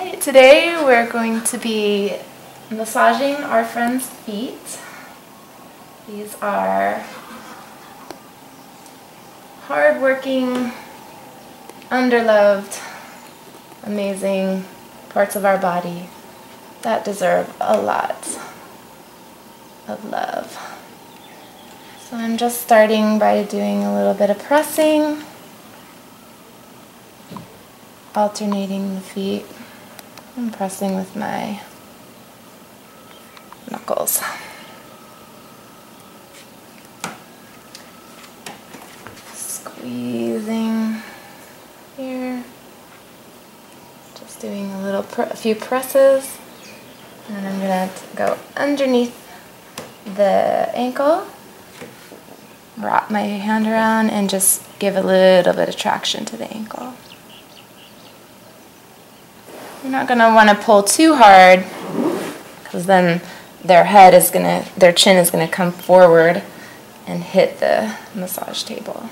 Today we're going to be massaging our friend's feet. These are hardworking, underloved, amazing parts of our body that deserve a lot of love. So I'm just starting by doing a little bit of pressing, alternating the feet, and pressing with my knuckles. Squeezing here, just doing a little, a few presses, and I'm gonna go underneath the ankle, wrap my hand around, and just give a little bit of traction to the ankle. You're not gonna want to pull too hard, because then their head is gonna, their chin is gonna come forward and hit the massage table.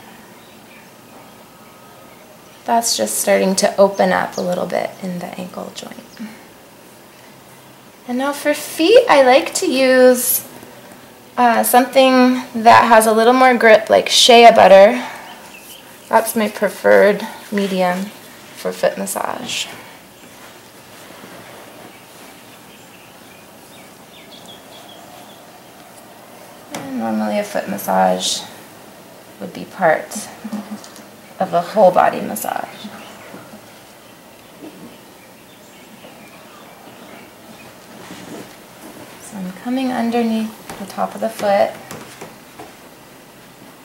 That's just starting to open up a little bit in the ankle joint. And now for feet, I like to use uh, something that has a little more grip like shea butter. That's my preferred medium for foot massage. Normally a foot massage would be part of a whole body massage. So I'm coming underneath the top of the foot,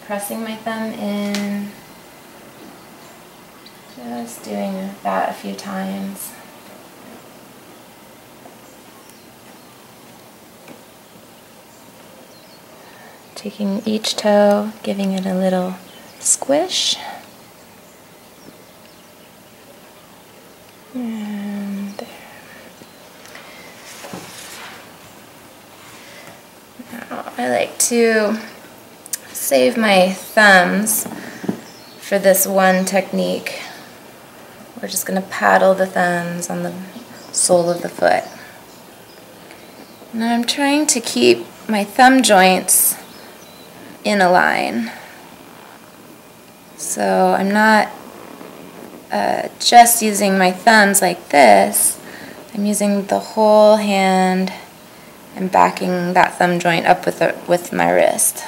pressing my thumb in, just doing that a few times. Taking each toe, giving it a little squish. And. Now I like to save my thumbs for this one technique. We're just going to paddle the thumbs on the sole of the foot. Now I'm trying to keep my thumb joints in a line. So I'm not uh, just using my thumbs like this. I'm using the whole hand and backing that thumb joint up with, the, with my wrist.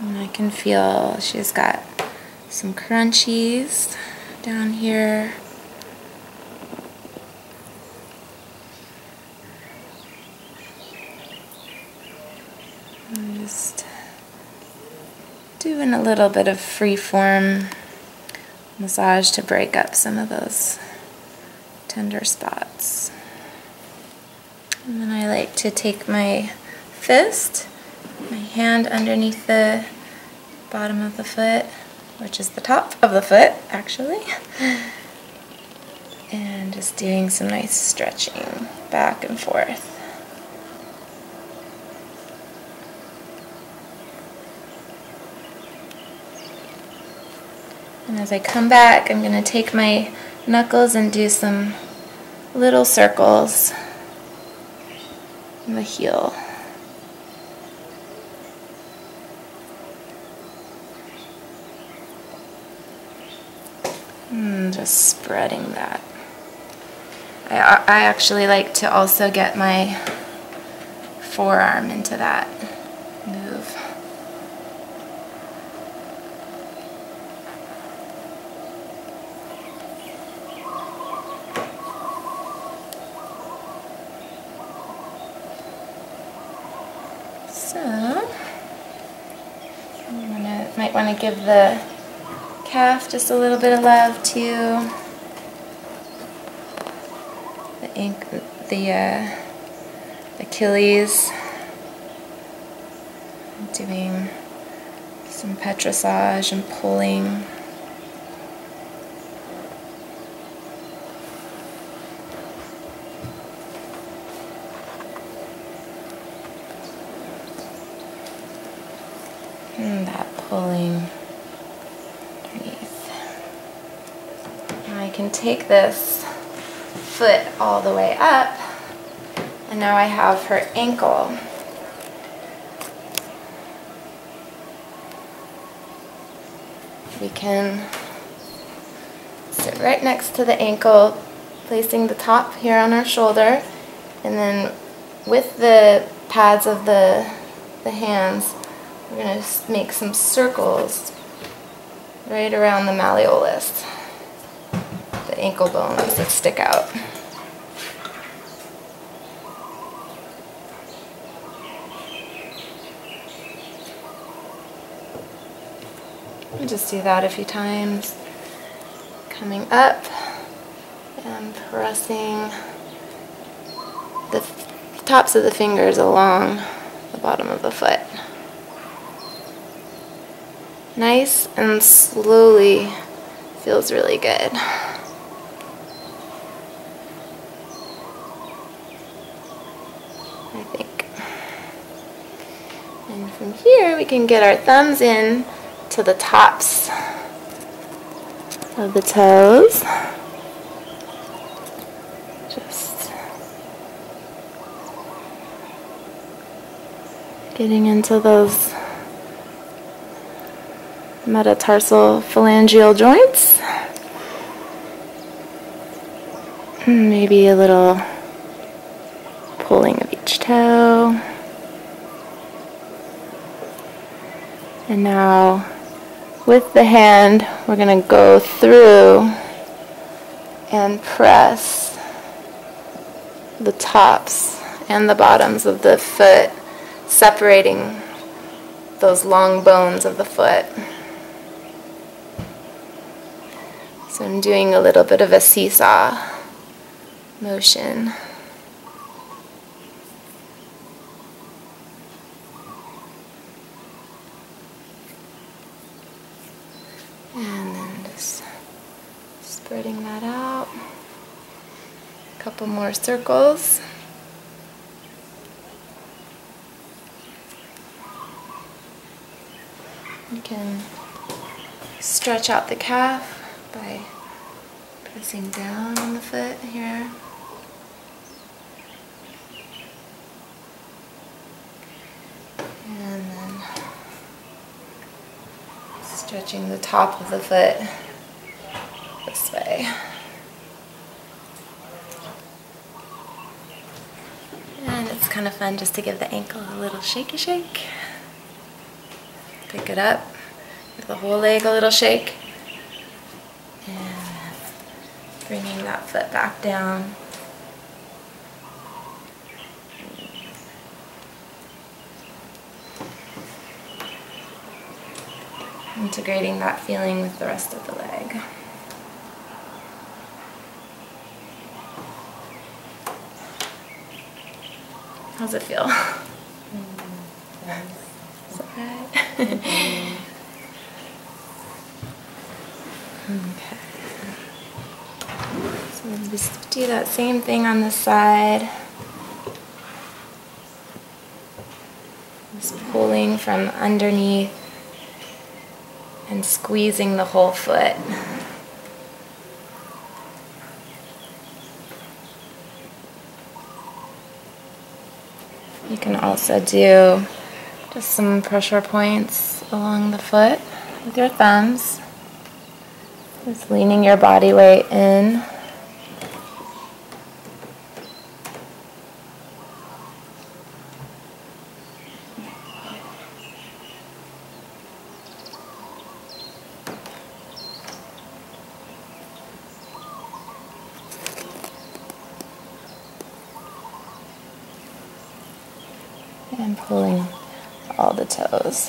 And I can feel she's got some crunchies down here. I'm just doing a little bit of free form massage to break up some of those tender spots. And then I like to take my fist, my hand underneath the bottom of the foot, which is the top of the foot actually, and just doing some nice stretching back and forth. And as I come back, I'm going to take my knuckles and do some little circles in the heel. And just spreading that. I, I actually like to also get my forearm into that. So, gonna, might want to give the calf just a little bit of love too. The ink, the uh, Achilles. Doing some petrissage and pulling. that pulling underneath. Now I can take this foot all the way up and now I have her ankle. We can sit right next to the ankle, placing the top here on our shoulder, and then with the pads of the, the hands, we're going to make some circles right around the malleolus, the ankle bones that stick out. just do that a few times. Coming up and pressing the tops of the fingers along the bottom of the foot. Nice and slowly feels really good. I think. And from here we can get our thumbs in to the tops of the toes. Just getting into those metatarsal phalangeal joints. Maybe a little pulling of each toe. And now with the hand, we're going to go through and press the tops and the bottoms of the foot, separating those long bones of the foot. So I'm doing a little bit of a seesaw motion. And then just spreading that out. A couple more circles. You can stretch out the calf by pressing down on the foot here. And then stretching the top of the foot this way. And it's kind of fun just to give the ankle a little shaky shake. Pick it up, give the whole leg a little shake. Bringing that foot back down. integrating that feeling with the rest of the leg. How's it feel? Mm, okay. So mm. Just do that same thing on the side. Just pulling from underneath and squeezing the whole foot. You can also do just some pressure points along the foot with your thumbs. Just leaning your body weight in. and pulling all And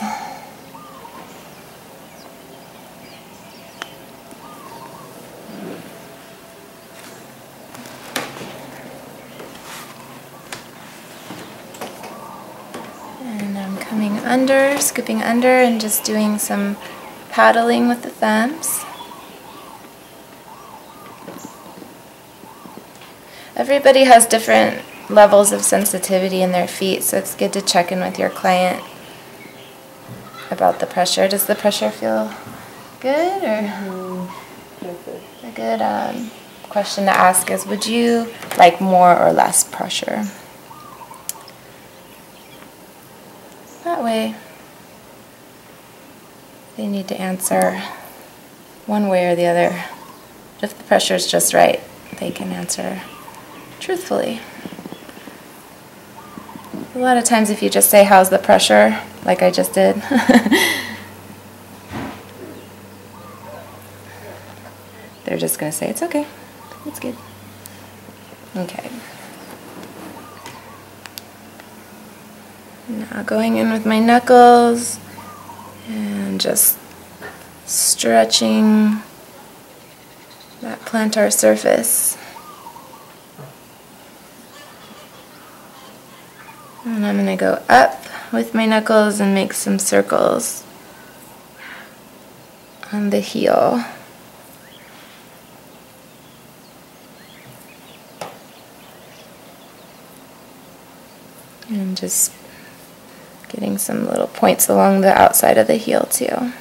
I'm coming under, scooping under, and just doing some paddling with the thumbs. Everybody has different levels of sensitivity in their feet, so it's good to check in with your client about the pressure. Does the pressure feel good or? Mm. A good um, question to ask is Would you like more or less pressure? That way, they need to answer one way or the other. If the pressure is just right, they can answer truthfully. A lot of times, if you just say, How's the pressure? like I just did, they're just going to say, It's okay. It's good. Okay. Now going in with my knuckles and just stretching that plantar surface. And I'm going to go up with my knuckles and make some circles on the heel. And just getting some little points along the outside of the heel too.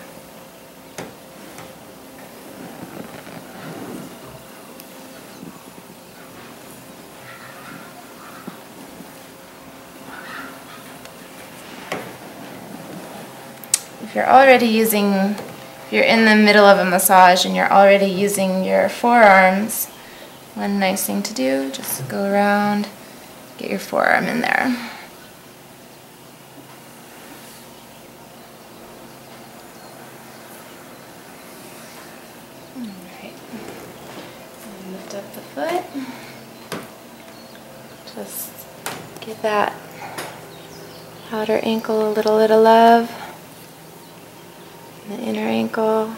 If you're already using, if you're in the middle of a massage and you're already using your forearms, one nice thing to do, just go around, get your forearm in there. Alright. Lift up the foot. Just give that outer ankle a little bit of love. The inner ankle.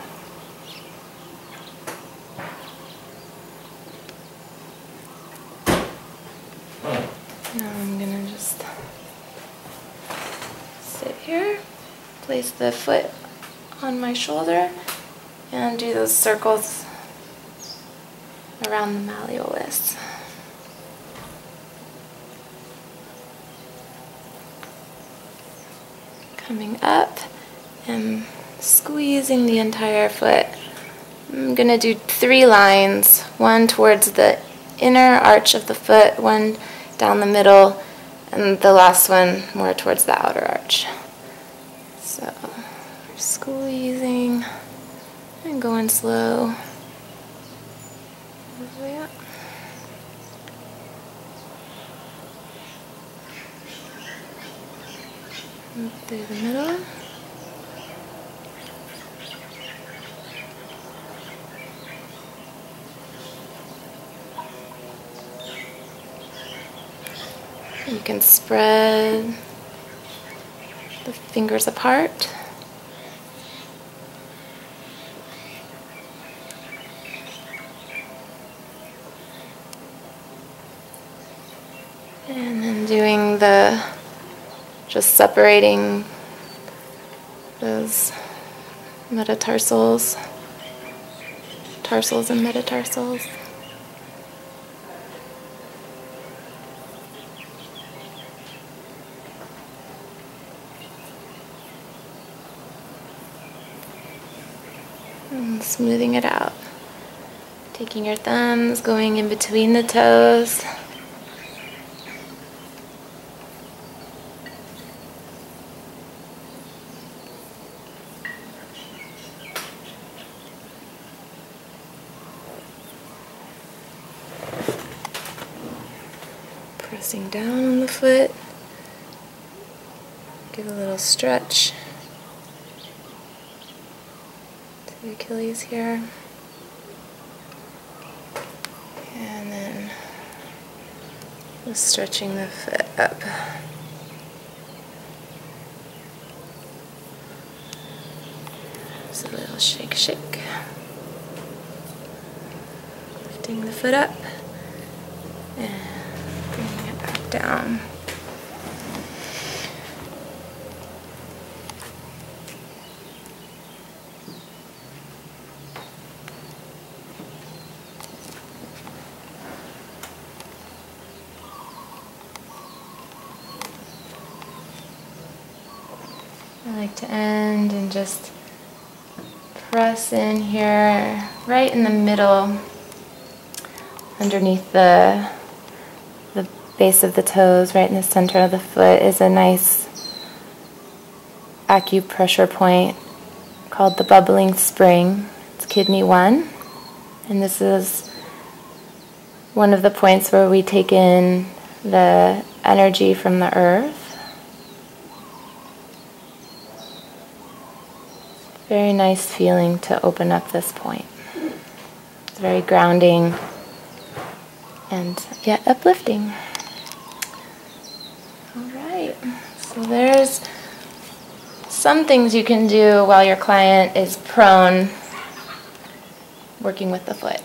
Now I'm gonna just sit here, place the foot on my shoulder, and do those circles around the malleolus. Coming up and squeezing the entire foot. I'm going to do three lines, one towards the inner arch of the foot, one down the middle, and the last one more towards the outer arch. So, squeezing and going slow. Through the middle. You can spread the fingers apart. And then doing the just separating those metatarsals, tarsals and metatarsals. And smoothing it out. Taking your thumbs, going in between the toes. Pressing down on the foot. Give a little stretch to the Achilles here. And then just stretching the foot up. Just a little shake, shake. Lifting the foot up and bringing it back down. I like to end and just press in here, right in the middle, underneath the the base of the toes, right in the center of the foot, is a nice acupressure point called the bubbling spring. It's kidney one, and this is one of the points where we take in the energy from the earth. Very nice feeling to open up this point. It's very grounding and yet uplifting. All right, so there's some things you can do while your client is prone working with the foot.